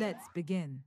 Let's begin.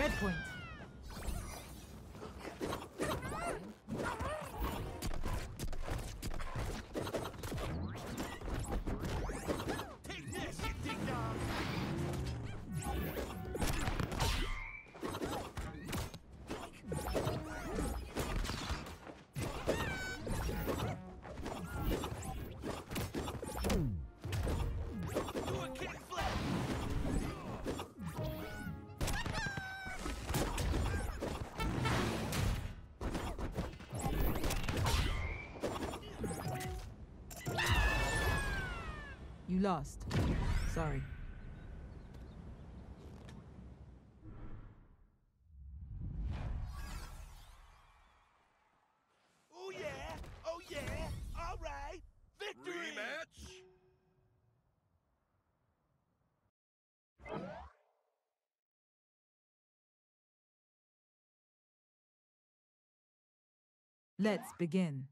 Red point. you lost. Sorry. Oh yeah! Oh yeah! All right! Victory! Rematch! Let's begin.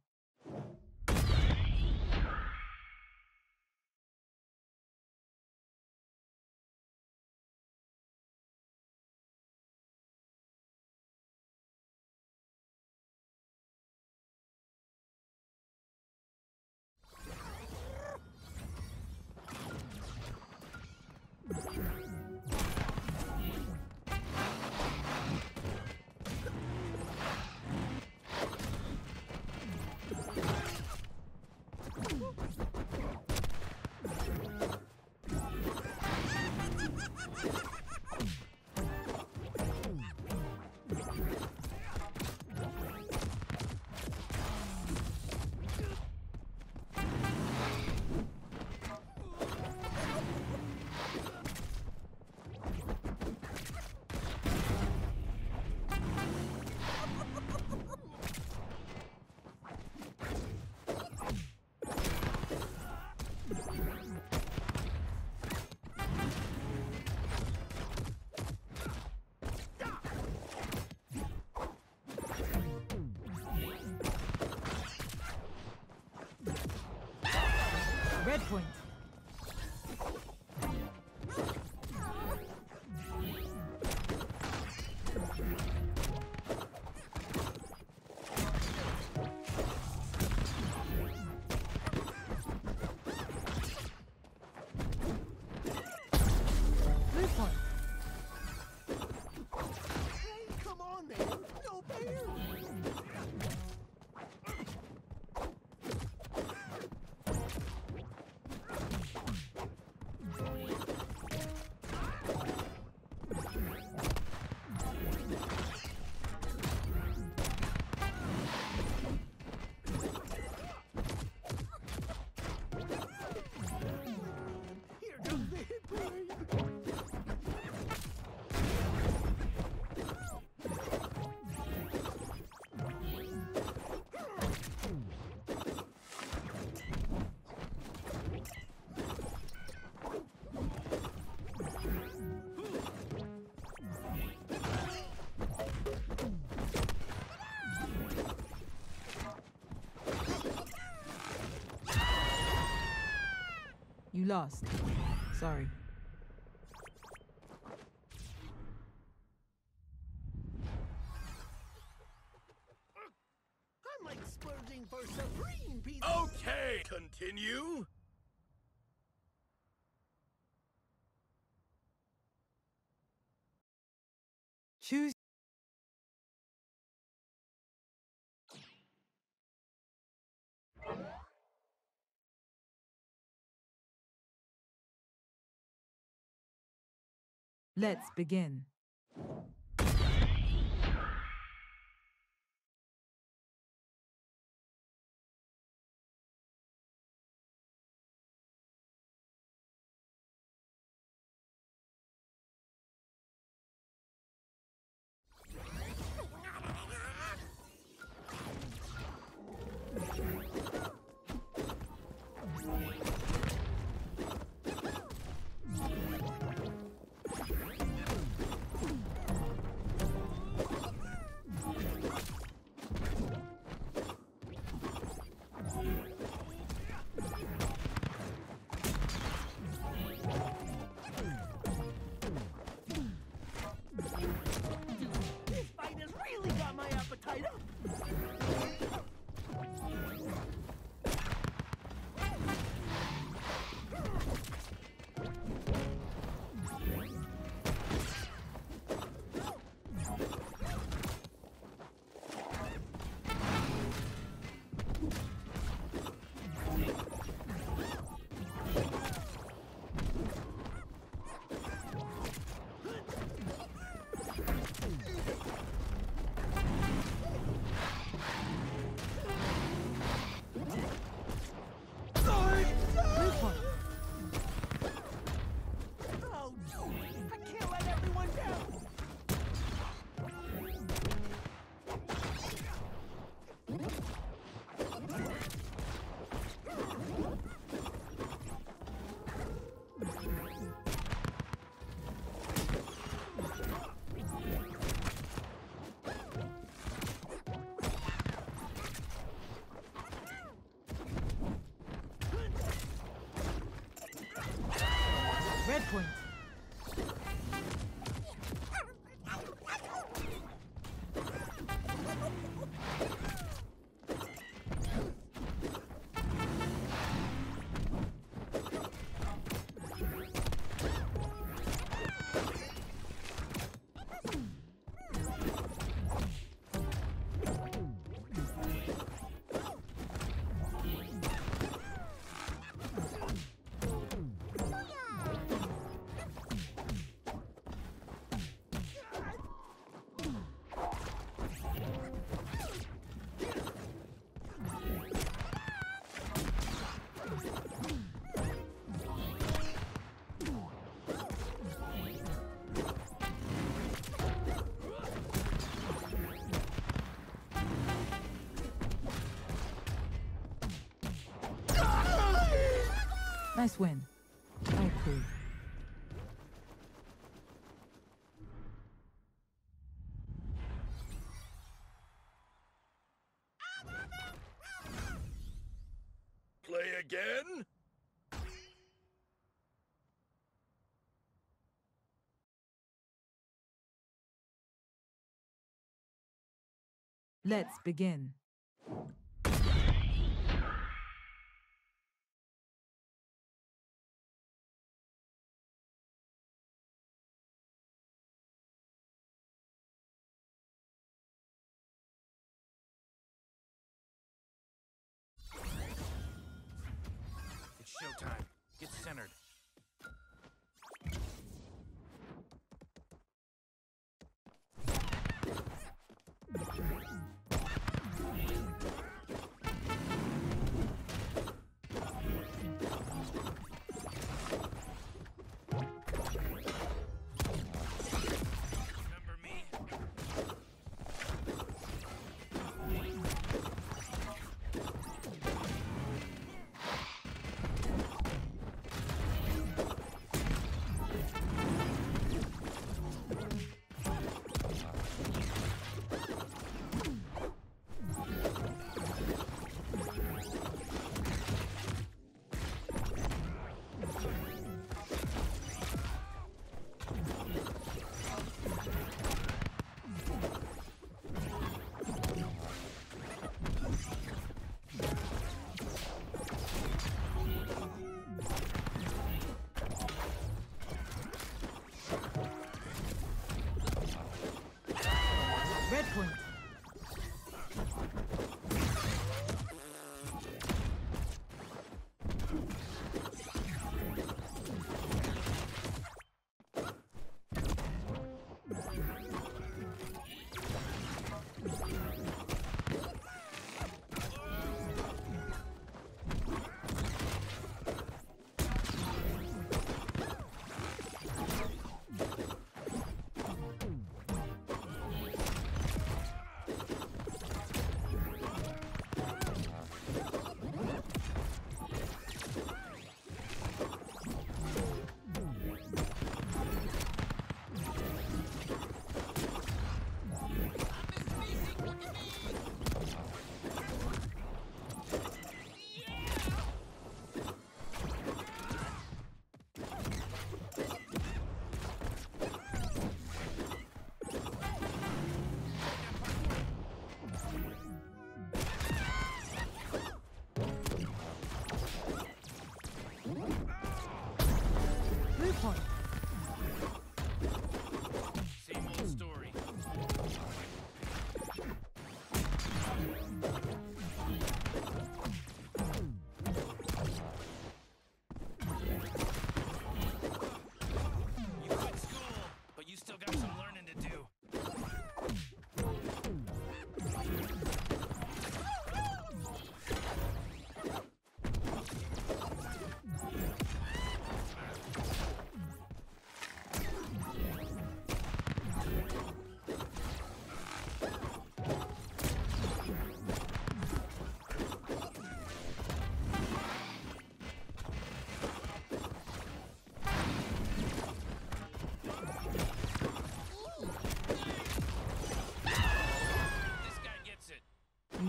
Red point. You lost. Sorry. I'm like splurging for supreme pizza. Okay, continue. Let's begin. Red point. Nice win. I approve. Play again? Let's begin.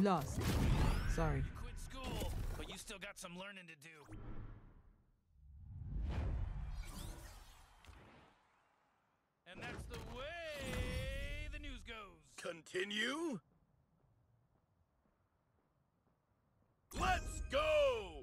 Lost. Sorry. Quit school, but you still got some learning to do. And that's the way the news goes. Continue? Let's go!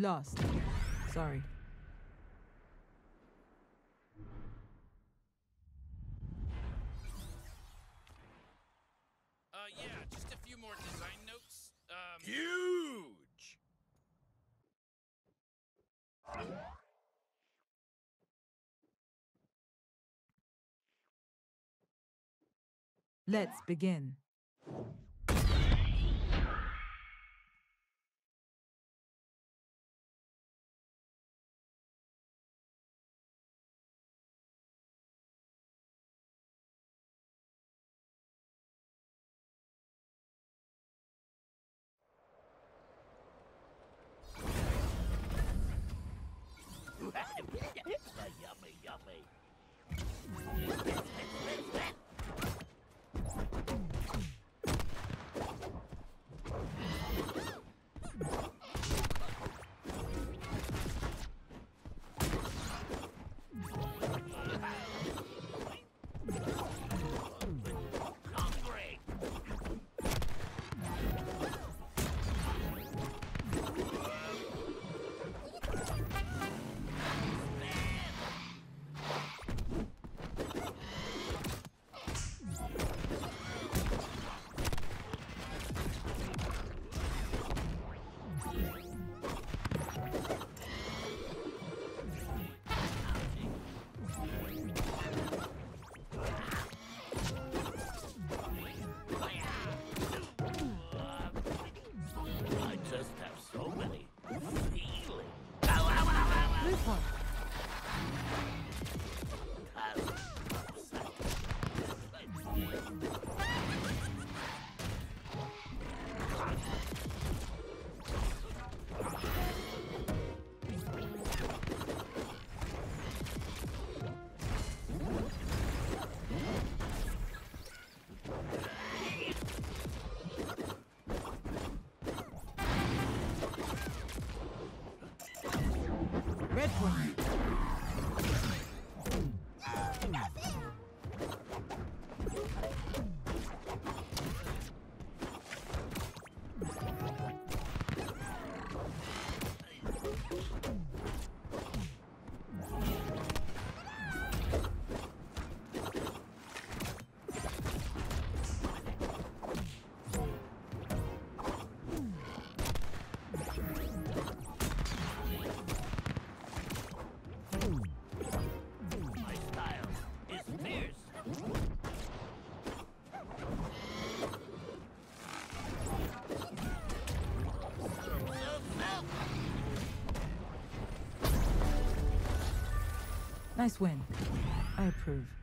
Lost. Sorry. Uh, yeah, just a few more design notes. Um, Huge! Let's begin. Nice win. I approve.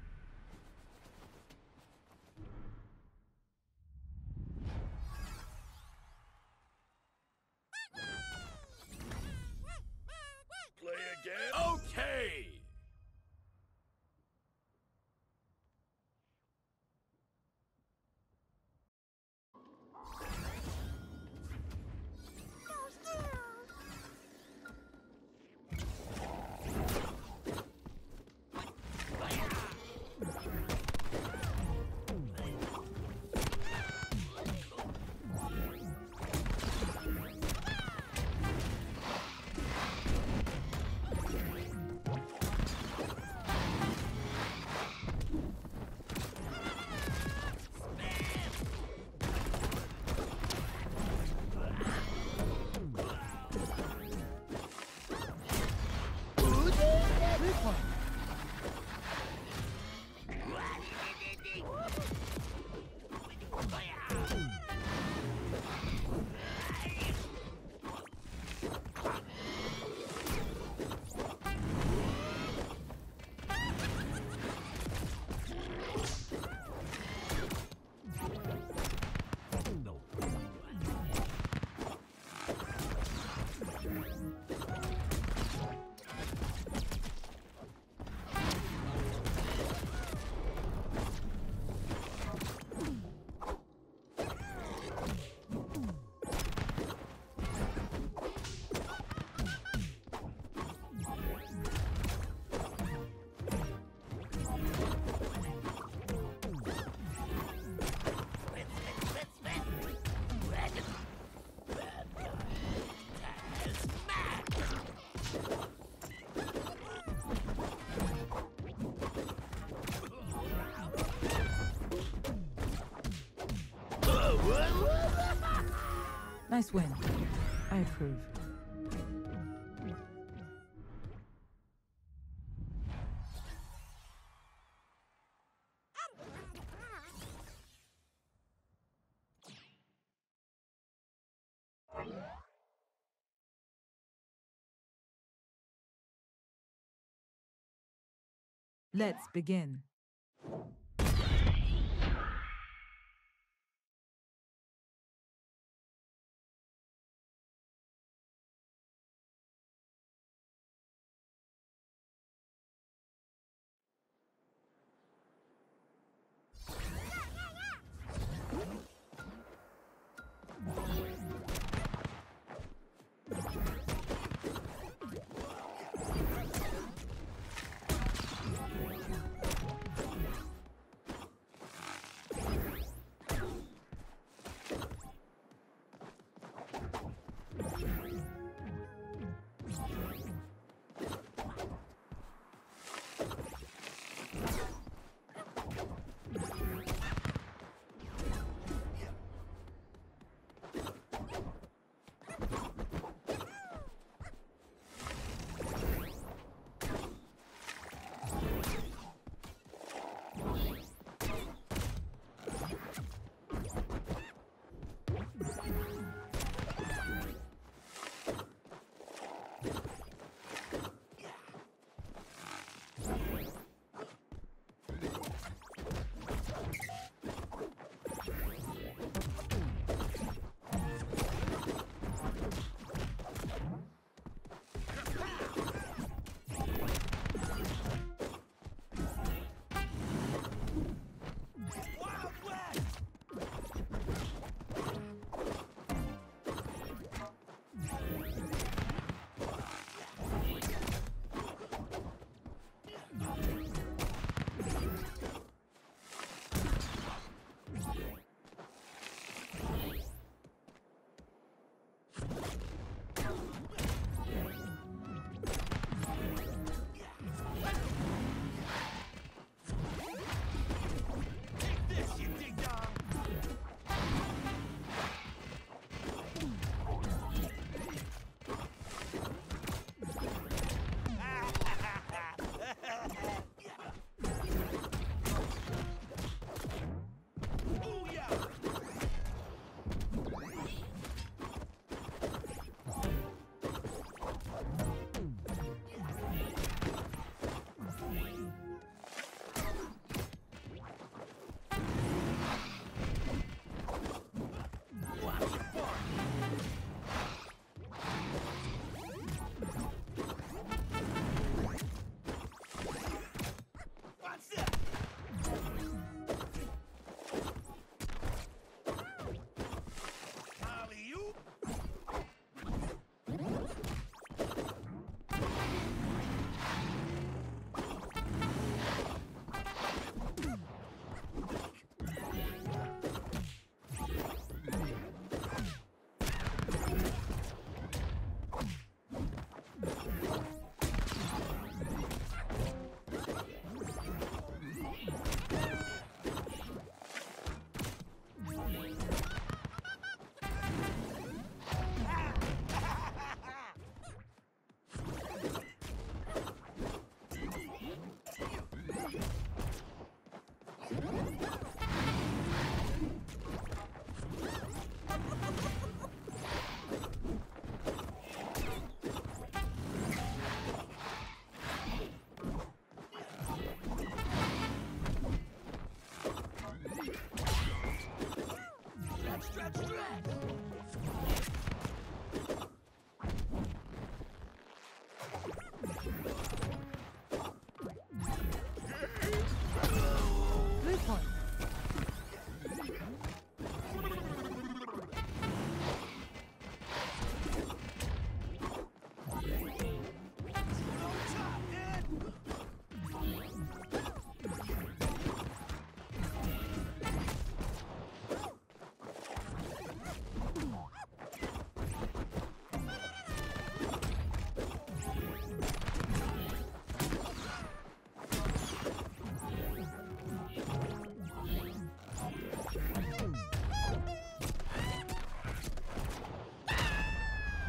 Nice win. I approve. Let's begin.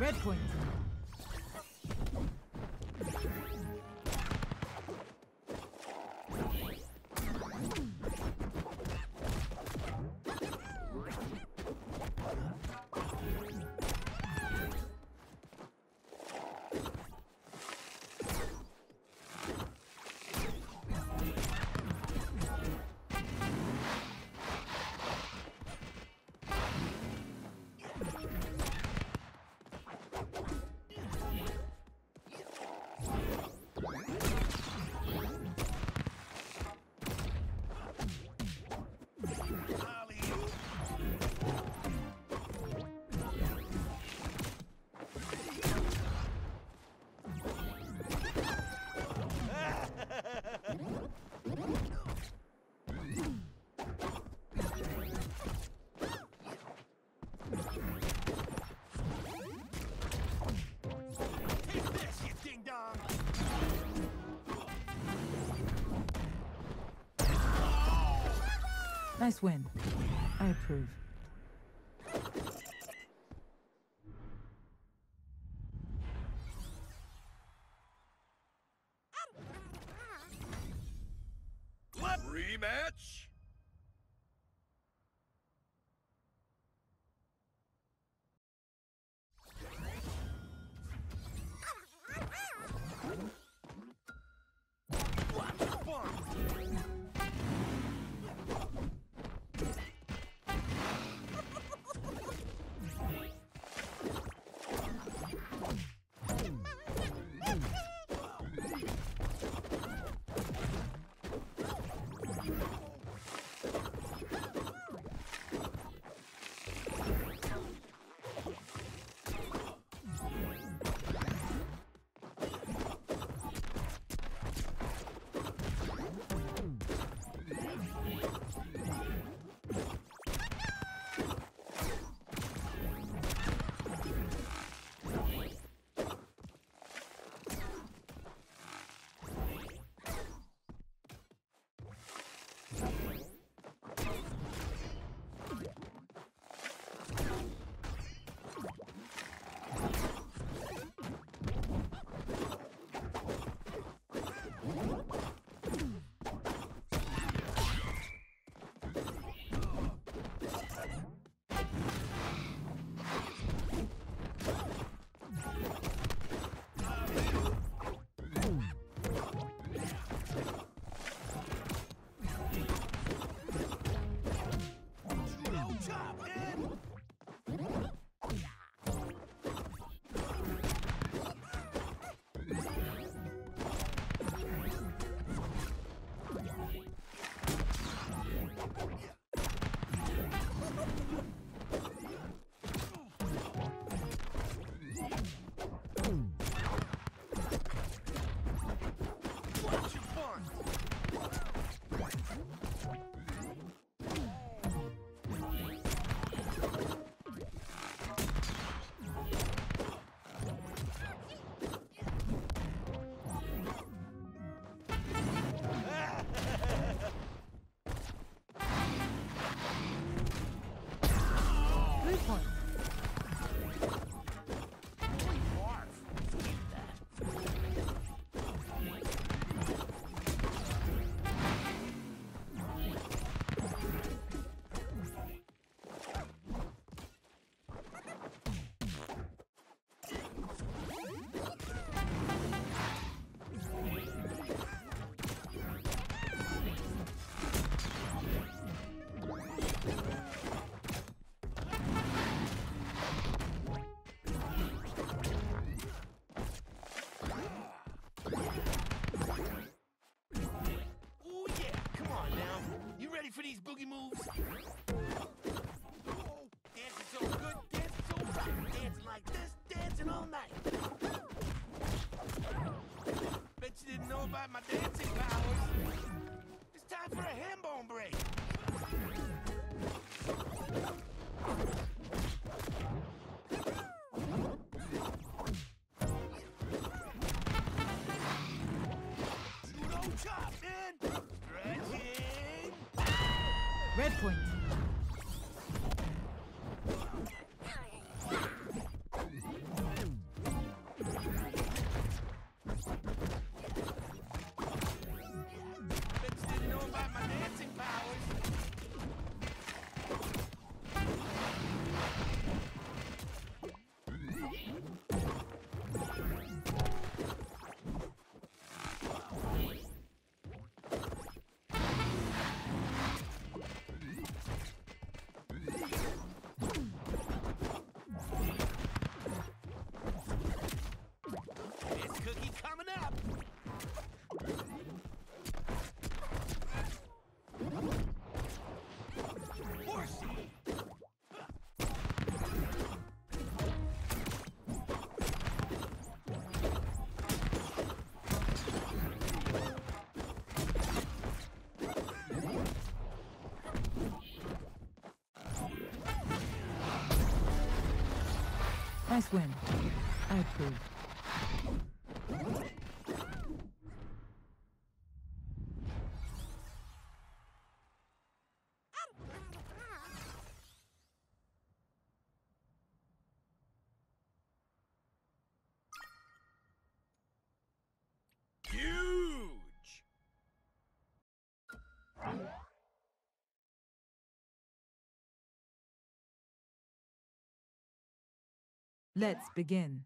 Red point. Nice win. I approve. Boogie moves? Dancing so good, dancing so right. Dancing like this, dancing all night. Bet you didn't know about my dancing Nice win. I approve. Let's begin.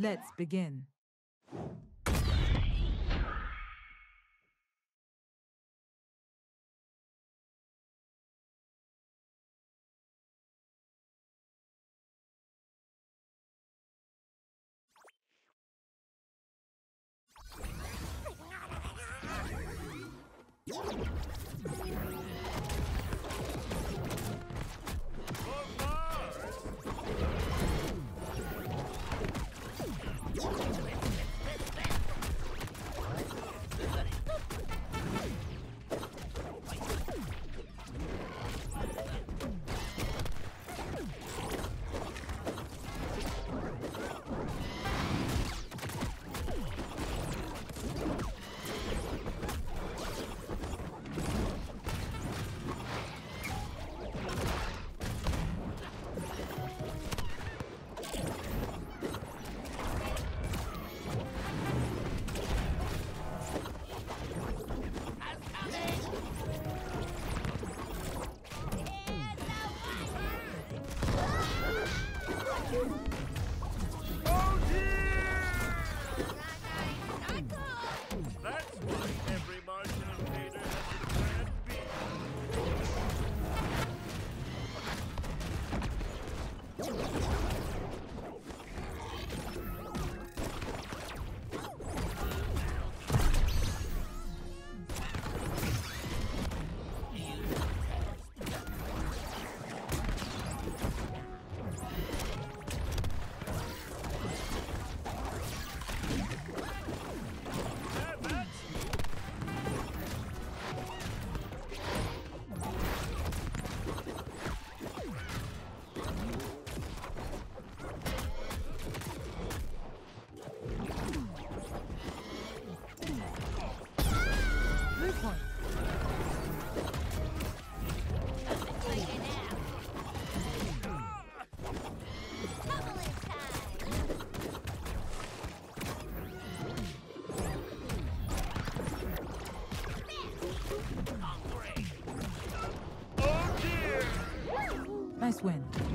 Let's begin. Win.